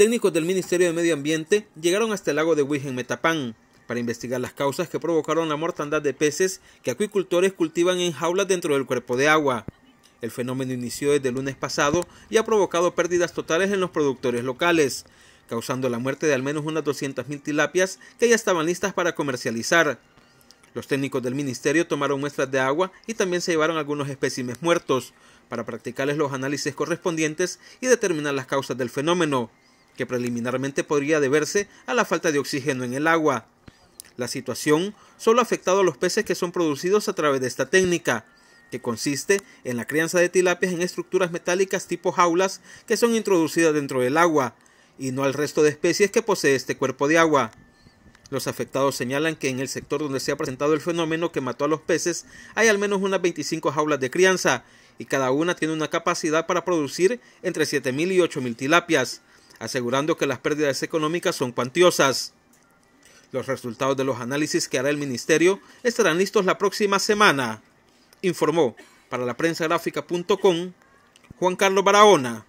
Técnicos del Ministerio de Medio Ambiente llegaron hasta el lago de Huij en Metapán para investigar las causas que provocaron la mortandad de peces que acuicultores cultivan en jaulas dentro del cuerpo de agua. El fenómeno inició desde el lunes pasado y ha provocado pérdidas totales en los productores locales, causando la muerte de al menos unas 200.000 tilapias que ya estaban listas para comercializar. Los técnicos del ministerio tomaron muestras de agua y también se llevaron algunos espécimes muertos para practicarles los análisis correspondientes y determinar las causas del fenómeno, que preliminarmente podría deberse a la falta de oxígeno en el agua. La situación solo ha afectado a los peces que son producidos a través de esta técnica, que consiste en la crianza de tilapias en estructuras metálicas tipo jaulas que son introducidas dentro del agua, y no al resto de especies que posee este cuerpo de agua. Los afectados señalan que en el sector donde se ha presentado el fenómeno que mató a los peces hay al menos unas 25 jaulas de crianza y cada una tiene una capacidad para producir entre 7.000 y 8.000 tilapias, asegurando que las pérdidas económicas son cuantiosas. Los resultados de los análisis que hará el Ministerio estarán listos la próxima semana, informó para la prensa gráfica.com Juan Carlos Barahona.